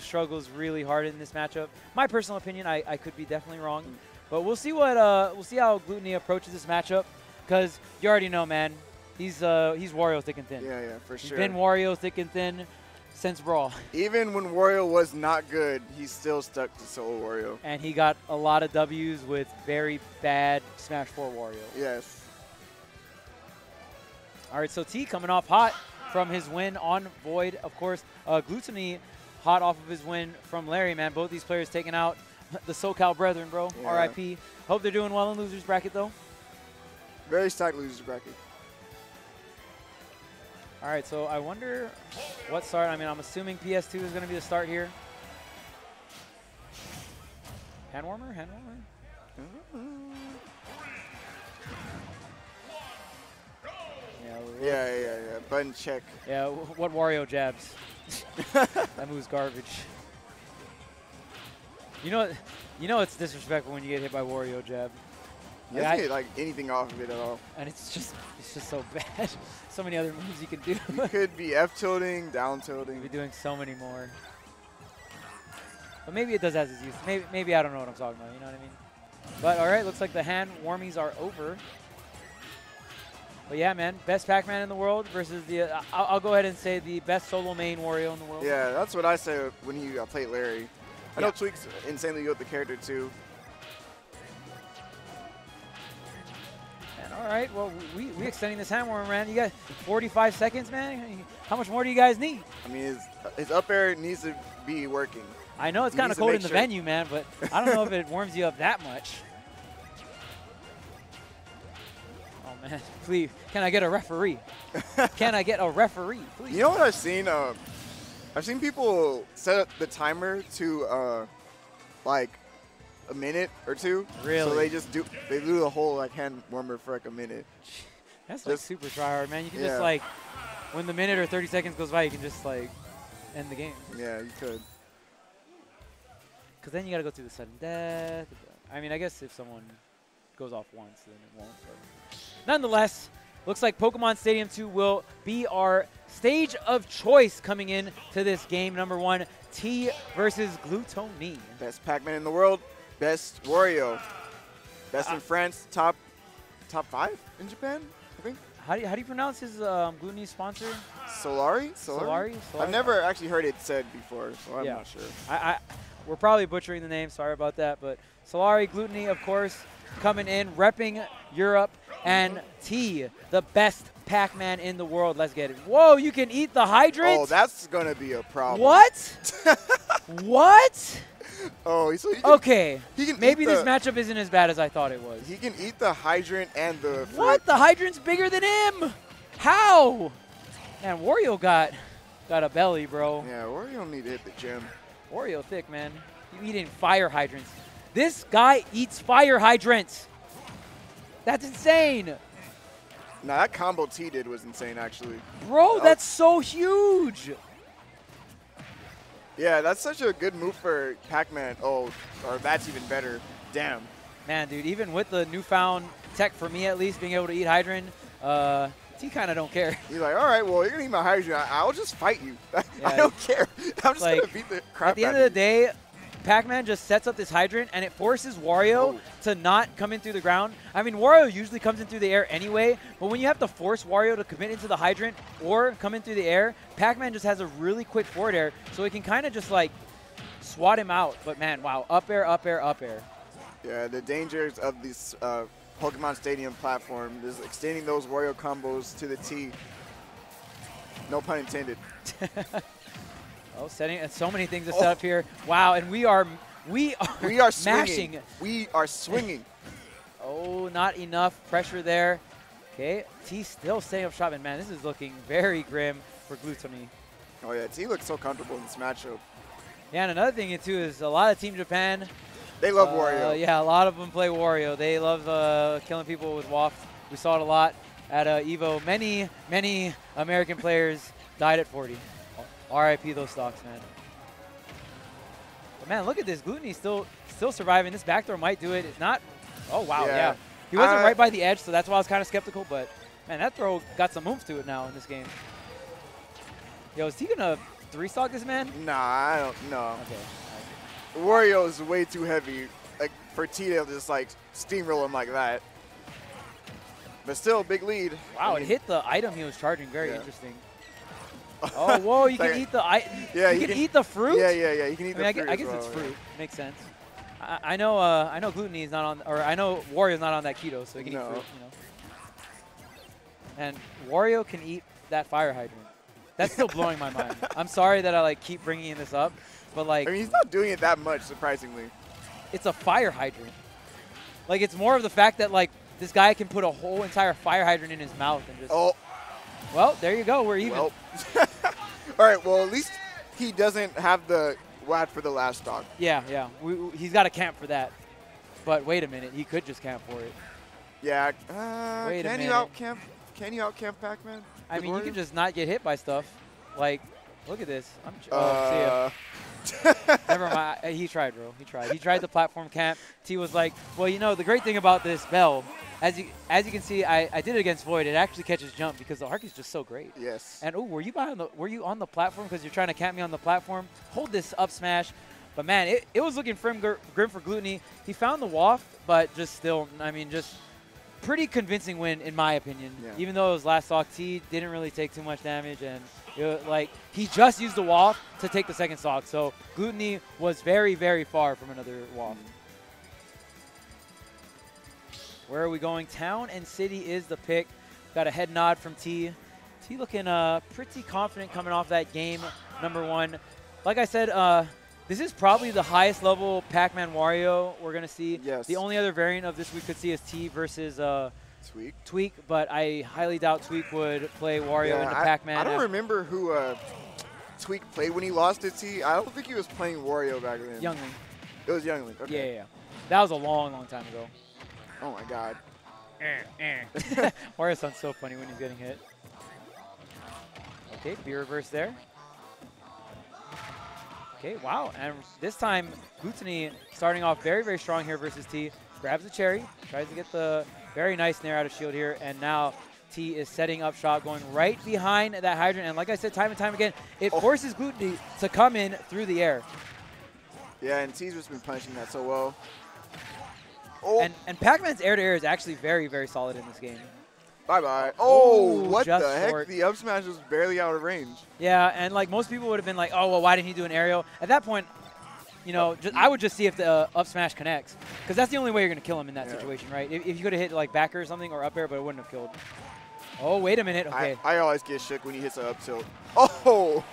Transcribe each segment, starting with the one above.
Struggles really hard in this matchup. My personal opinion, I, I could be definitely wrong, but we'll see what uh we'll see how Glutonny approaches this matchup, because you already know, man, he's uh he's Wario thick and thin. Yeah, yeah, for He's sure. been Wario thick and thin since Brawl, Even when Wario was not good, he still stuck to Solo Wario. and he got a lot of W's with very bad Smash 4 Wario. Yes. All right, so Tea coming off hot from his win on Void. Of course, uh, Glutonny hot off of his win from Larry, man. Both these players taking out the SoCal brethren, bro. Yeah. RIP. Hope they're doing well in losers bracket, though. Very stacked losers bracket. All right, so I wonder what start. I mean, I'm assuming PS2 is going to be the start here. Hand warmer? Hand warmer? Yeah, Yeah, yeah, yeah. Button check. Yeah, what Wario jabs? that move's garbage. You know, you know it's disrespectful when you get hit by Wario jab, You Like, get like anything off of it at all. and it's just it's just so bad. so many other moves you can do. You could be F tilting, down tilting. You'd be doing so many more. But maybe it does has its use. Maybe maybe I don't know what I'm talking about. You know what I mean? But all right, looks like the hand warmies are over. But yeah, man, best Pac-Man in the world versus the. Uh, I'll, I'll go ahead and say the best solo main Wario in the world. Yeah, that's what I say when he uh, played Larry. I know Yeah. Tweak's insanely good with the character too. And all right, well, we we extending this hand warmer, man. You got 45 seconds, man. How much more do you guys need? I mean, his, his up air needs to be working. I know it's kind of cold in the sure- venue, man, but I don't know if it warms you up that much. man, please, can I get a referee? can I get a referee, please? You know what I've seen? Uh, I've seen people set up the timer to uh, like a minute or two. Really? So they just do they do the whole like hand warmer for like a minute. That's like super try hard, man. You can Yeah. just like, when the minute or 30 seconds goes by, you can just like end the game. Yeah, you could. Because then you got to go through the sudden death. I mean, I guess if someone goes off once, then it won't. But nonetheless, looks like Pokemon Stadium 2 will be our stage of choice coming in to this game number one. Tea versus Glutonny. Best Pac-Man in the world. Best Wario. Best Uh, in France. Top top five in Japan. I think. How do you, how do you pronounce his um, sponsor? Solary. Solary? Solary? I've never actually heard it said before, so I'm Yeah. not sure. I, I we're probably butchering the name. Sorry about that, but Solary Glutonny, of course, coming in, repping Europe, and Tea, the best Pac-Man in the world. Let's get it. Whoa, you can eat the hydrant. Oh, that's gonna be a problem. what? what? Oh, so he can, Okay, he can maybe eat this matchup isn't as bad as I thought it was. He can eat the hydrant and the fruit. What? The hydrant's bigger than him? How? Man, Wario got got a belly, bro. Yeah, Wario need to hit the gym. Wario thick, man. You eating fire hydrants. This guy eats fire hydrants. That's insane. Now that combo Tea did was insane, actually. Bro, Oh. that's so huge. Yeah, that's such a good move for Pac-Man. Oh, or that's even better. Damn. Man, dude, even with the newfound tech, for me at least, being able to eat hydrant, uh, Tea kind of don't care. He's like, all right, well, you're gonna eat my hydrant. I- I'll just fight you. I Yeah, don't care. I'm just like, gonna beat the crap At the end of the day, Pac-Man just sets up this hydrant, and it forces Wario Oh. to not come in through the ground. I mean, Wario usually comes in through the air anyway, but when you have to force Wario to commit into the hydrant or come in through the air, Pac-Man just has a really quick forward air, so it can kind of just like swat him out. But man, wow, up air, up air, up air. Yeah, the dangers of this uh, Pokemon Stadium platform is extending those Wario combos to the T. No pun intended. Oh, setting and so many things to set up here. Wow, and we are we are We are mashing. swinging. We are swinging. Oh, not enough pressure there. Okay, Tea still staying up shot, and man, this is looking very grim for Glutonny. oh yeah, Tea looks so comfortable in this matchup. Yeah, and another thing too is a lot of Team Japan. They love uh, Wario. Yeah, a lot of them play Wario. They love uh, killing people with waft. We saw it a lot at uh, Evo. Many, many American players died at 40. RIP those stocks, man. But man, look at this. Glutonny still still surviving. This backdoor might do it. It's not. Oh wow, yeah. Yeah. He wasn't I- right by the edge, so that's why I was kind of skeptical. But man, that throw got some oomph to it now in this game. Yo, is he gonna three stock this man? Nah, I don't know. Okay. Wario is way too heavy. Like for Tea to just like steamroll him like that. But still, big lead. Wow, I it hit the item he was charging. Very Yeah. interesting. Oh, whoa! You can eat the I. Yeah, you, you can, can- eat the fruit. Yeah, yeah, yeah. You can eat I the I, fruit I guess it's well, fruit. Makes sense. I, I know. Uh, I know Glutonny is not on, or I know Wario's not on that keto, so he can No. eat fruit. You know. And Wario can eat that fire hydrant. That's still blowing my mind. I'm sorry that I like keep bringing this up, but like I mean, he's not doing it that much, surprisingly. it's a fire hydrant. Like it's more of the fact that like this guy can put a whole entire fire hydrant in his mouth and just. Oh, Well, there you go. We're even. well. All right. Well, at least he doesn't have the waft for the last stock. Yeah, yeah. We, we- he's got to camp for that. But wait a minute, he could just camp for it. Yeah. Uh, Wait a can you minute. out camp? Can you out camp Pac-Man? I mean, you can just not get hit by stuff. Like, look at this. I'm. Oh, see ya. Never mind. He tried, bro. He tried. He tried the platform camp. Tea was like, well, you know, the great thing about this bell, as you as you can see, I, I did it against Void. It actually catches jump because the arc is just so great. yes. And oh, were you behind the? Were you on the platform because you're trying to camp me on the platform? Hold this up smash. But man, it, it was looking grim, grim for Glutonny. He found the waft, but just still, I mean, just pretty convincing win in my opinion. Yeah. Even though it was last stock, Tea didn't really take too much damage, and it like he just used the waft to take the second stock. So Glutonny was very, very far from another waft. Where are we going? Town and City is the pick. Got a head nod from Tea. Tea looking uh, pretty confident coming off that game number one. Like I said, uh, this is probably the highest level Pac-Man Wario we're going to see. Yes. The only other variant of this we could see is Tea versus uh, Sweet. Tweak, but I highly doubt Tweak would play Wario Yeah, into Pac-Man. I don't af- remember who uh, Tweak played when he lost to Tea. I don't think he was playing Wario back then. Youngling. It was Youngling. Yeah, Okay. yeah, yeah. That was a long, long time ago. Oh my God. Wario sounds so funny when he's getting hit. Okay, B reverse there. Okay, wow. And this time, Glutonny starting off very, very strong here versus Tea. Grabs the cherry, tries to get the very nice nair out of shield here, and now Tea is setting up shop, going right behind that hydrant. And like I said time and time again, it Oh. forces Glutonny to come in through the air. Yeah, and Tea's just been punching that so well. Oh, And, and Pac-Man's air-to-air is actually very, very solid in this game. bye bye. Oh, Ooh, what the heck? short. The up smash was barely out of range. Yeah, and like most people would have been like, oh, well, why didn't he do an aerial? At that point, you know, just, I would just see if the uh, up smash connects. Because that's the only way you're going to kill him in that Yeah. situation, right? If, if you could have hit like back air or something or up air, but it wouldn't have killed. Oh, wait a minute. Okay. I, I always get shook when he hits an up tilt. Oh,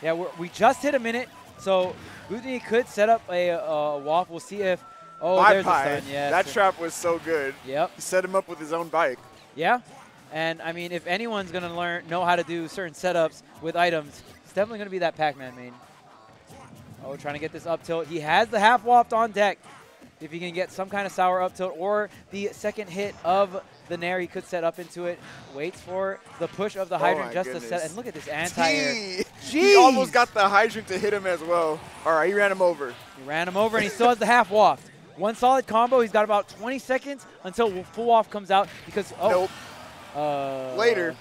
yeah, we're, we just hit a minute. So Glutonny could set up a uh, waffle. We'll see if. Oh, there's bye. a stun. Yes. That trap was so good. Yep. He set him up with his own bike. Yeah. And I mean, if anyone's going to learn, know how to do certain setups with items, it's definitely going to be that Pac-Man main. Oh, trying to get this up tilt. He has the half waft on deck. If he can get some kind of sour up tilt or the second hit of the Nair, he could set up into it. Waits for the push of the Oh hydrant my just to set. And look at this anti-air. He almost got the hydrant to hit him as well. All right, he ran him over. He ran him over and he still has the half waft. One solid combo. He's got about 20 seconds until full waft comes out because oh, nope. uh, Later.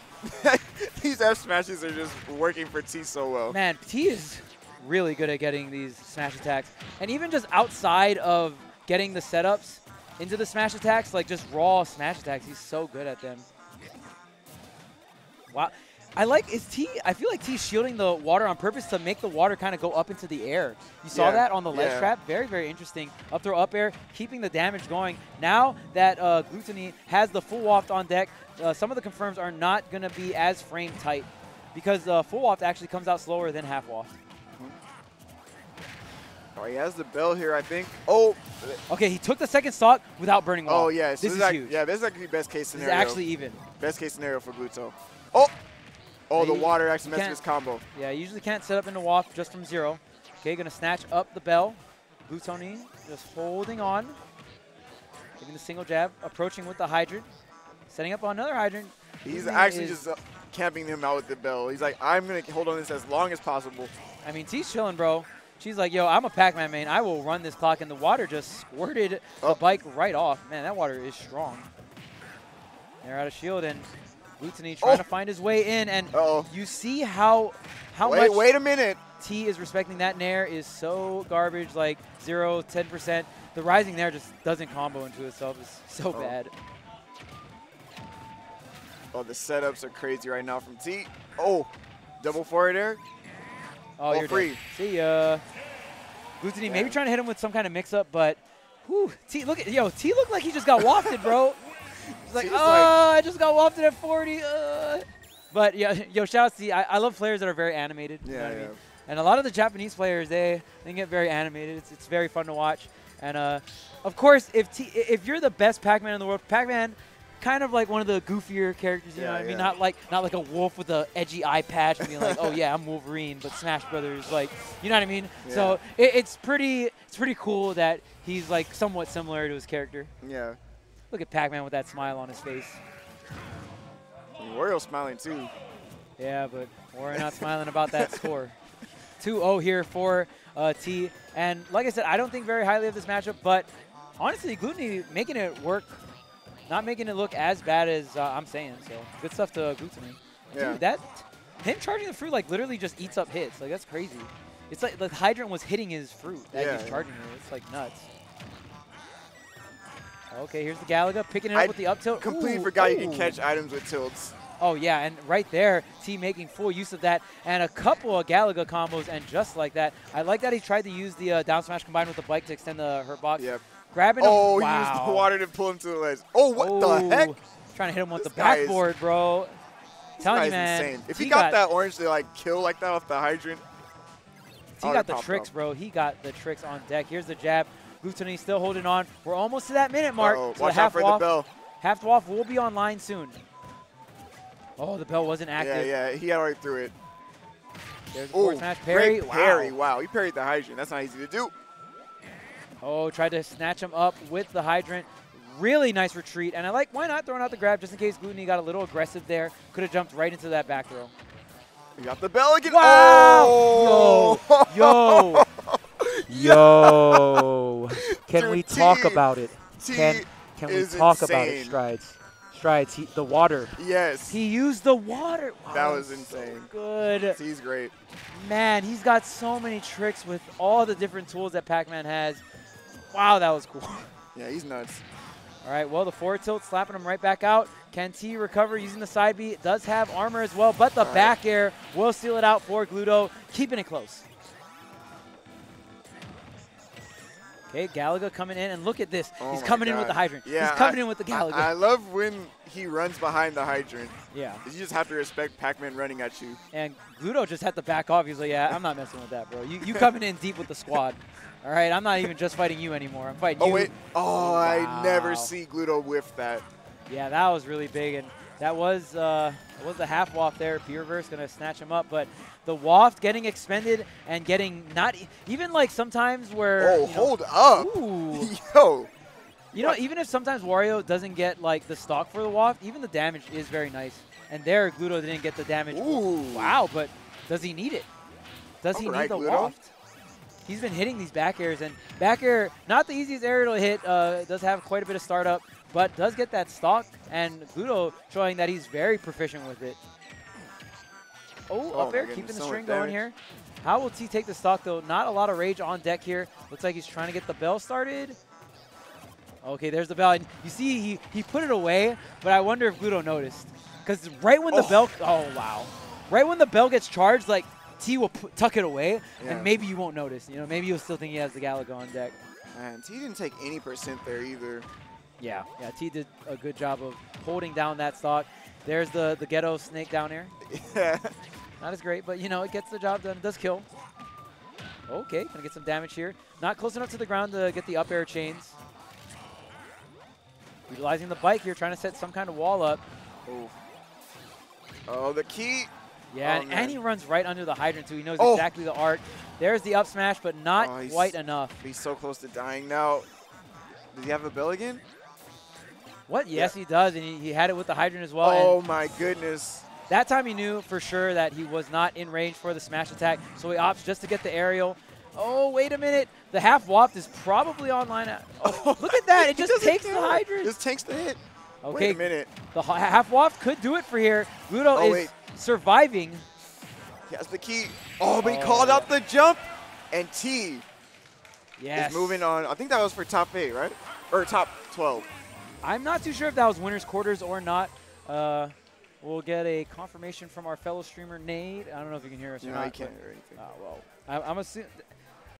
These F smashes are just working for Tea so well. Man, Tea is really good at getting these smash attacks. And even just outside of getting the setups into the smash attacks, like just raw smash attacks, he's so good at them. Wow. I like, is Tea, I feel like Tea's shielding the water on purpose to make the water kind of go up into the air. You saw Yeah, that on the ledge yeah. trap? Very, very interesting. Up throw, up air, keeping the damage going. Now that uh, Glutonny has the full waft on deck, uh, some of the confirms are not going to be as frame tight because uh, full waft actually comes out slower than half waft. Oh, he has the bell here, I think. Oh, Okay, he took the second stock without burning waft. oh yeah. So this is ac- huge. Yeah, this is actually best case this is scenario. actually even. best case scenario for Gluto. Oh, oh, the water actually messed his combo. Yeah, you usually can't set up into waft just from zero. Okay, gonna snatch up the bell. Glutonny just holding on. Giving the single jab, approaching with the hydrant. Setting up on another hydrant. He's actually just uh, camping him out with the bell. He's like, I'm gonna hold on this as long as possible. I mean, Tea's chilling, bro. She's like, yo, I'm a Pac-Man main. I will run this clock. And the water just squirted the Oh. bike right off. Man, that water is strong. They're out of shield. And Glutonny trying Oh. to find his way in, and Uh-oh. you see how how Wait, much wait a minute. Tea is respecting that Nair is so garbage, like 0, 10%. The rising Nair just doesn't combo into itself. It's so Oh. bad. Oh, the setups are crazy right now from Tea. Oh, double forward air. Oh, you're free. dead. See ya. Glutonny maybe trying to hit him with some kind of mix-up, but whew, Tea, look at, yo, Tea looked like he just got wafted, bro. He's like, oh, like- I just got wafted at 40. Uh. But yeah, yo, shout out to Tea. I, I love players that are very animated. you know Yeah, I yeah. mean? And a lot of the Japanese players, they, they get very animated. It's, it's very fun to watch. And uh, of course, if Tea, if you're the best Pac-Man in the world, Pac-Man, kind of like one of the goofier characters. You know Yeah, what I mean? Not like not like a wolf with a edgy eye patch, being like, oh yeah, I'm Wolverine. But Smash Brothers, like, you know what I mean? So it, it's pretty it's pretty cool that he's like somewhat similar to his character. Yeah. Look at Pac-Man with that smile on his face. And Wario smiling too. Yeah, but we're not smiling about that score. 2-0 here for uh, Tea. And like I said, I don't think very highly of this matchup, but honestly, Glutonny making it work, not making it look as bad as uh, I'm saying. So good stuff to Glutonny. Yeah. Dude, that him charging the fruit like literally just eats up hits. Like that's crazy. It's like the hydrant was hitting his fruit that Yeah, he's yeah. charging it. It's like nuts. Okay, here's the Galaga picking it up I with the up tilt. Completely Ooh, forgot you can catch items with tilts. Oh yeah, and right there, Tea making full use of that, and a couple of Galaga combos, and just like that, I like that he tried to use the uh, down smash combined with the bike to extend the hurt box. Yep. Grabbing Oh, him. he used wow. the water to pull him to the ledge. Oh, what Oh, the heck? Trying to hit him with This the guy is- backboard, bro. This Telling you, man. insane. If Tea he got, that orange to like kill like that off the hydrant, He Oh, got the tricks, up. bro. He got the tricks on deck. Here's the jab. Glutonny still holding on. We're almost to that minute mark. uh-oh, So watch out half for the bell. half waft will be online soon. Oh, the bell wasn't active. Yeah, yeah, he already threw it. There's the Oh, forward smash parry. Wow. parry. Wow, he parried the hydrant. That's not easy to do. Oh, tried to snatch him up with the hydrant. Really nice retreat. And I like, why not throwing out the grab just in case Glutonny got a little aggressive there. Could have jumped right into that back throw. He got the bell again. Wow! Oh! Yo! Yo! Can Dude, we talk Tea- about it? Tea Can, can we talk about it. Strides? Strides, he, the water. Yes. He used the water. That Wow, was so insane. good. He's great. Man, he's got so many tricks with all the different tools that Pac-Man has. Wow, that was cool. Yeah, he's nuts. All right, well, the forward tilt slapping him right back out. Can Tea recover using the side B? Does have armor as well, but the All right. back air will seal it out for Gluto, keeping it close. Okay, Galaga coming in, and look at this. Oh He's coming in with the hydrant. Yeah, He's coming I- in with the I, Galaga. I love when he runs behind the hydrant. yeah, You just have to respect Pac-Man running at you. and Gluto just had to back off. He's like, yeah, I'm not messing with that, bro. You, you coming in deep with the squad. All right, I'm not even just fighting you anymore. I'm fighting Oh you. wait. Oh, I never see Gluto whiff that. Yeah, that was really big, and that was uh, was the half waft there. B reverse gonna snatch him up, but the waft getting expended and getting not e- even like sometimes where Oh, you know- hold up. Ooh. Yo. you know even if sometimes Wario doesn't get like the stock for the waft, even the damage is very nice. And there, Gluto didn't get the damage. Ooh. Wow, but does he need it? Does he Alright, need the Gluto. waft? He's been hitting these back airs, and back air, not the easiest air to hit, uh, does have quite a bit of startup, but does get that stock, and Gluto showing that he's very proficient with it. Oh, Oh up air, keeping the string going here. How will Tea take the stock, though? Not a lot of rage on deck here. Looks like he's trying to get the bell started. Okay, there's the bell. And you see, he, he put it away, but I wonder if Gluto noticed. Because right when the Oh. bell, oh, wow. Right when the bell gets charged, like, Tea will tuck it away, Yeah. and maybe you won't notice. You know, maybe you'll still think he has the Galaga on deck. Man, Tea didn't take any percent there either. Yeah, yeah. Tea did a good job of holding down that stock. There's the the ghetto snake down there. Yeah. Not as great, but you know it gets the job done. It does kill. Okay, gonna get some damage here. Not close enough to the ground to get the up air chains. Utilizing the bike here, trying to set some kind of wall up. Oh. Oh, the key. Yeah, Oh, and, and he runs right under the hydrant too. He knows Oh. exactly the arc. There's the up smash, but not Oh, quite enough. He's so close to dying now. Does he have a bell again? What? Yes, he does, and he, he had it with the hydrant as well. oh my goodness. That time he knew for sure that he was not in range for the smash attack, so he opts just to get the aerial. Oh, wait a minute. The half waft is probably online. Oh, look at that. It just takes the hydrant. Just takes the hit. Okay, Wait a minute. the half waft could do it for here. Ludo Oh, is wait. surviving. He has the key. Oh, but he Oh, called yeah. out the jump. And Tea Yes. is moving on. I think that was for top eight, right? Or top 12. I'm not too sure if that was winner's quarters or not. Uh, we'll get a confirmation from our fellow streamer Nate. I don't know if you can hear us or No, not. he can't hear anything. Uh, well, I, I'm assuming